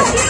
Yeah.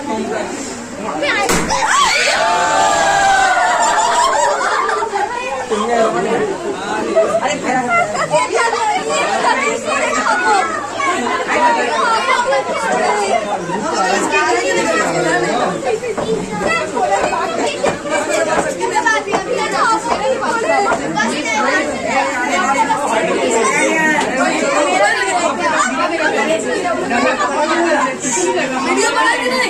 Video বানাইতে নাই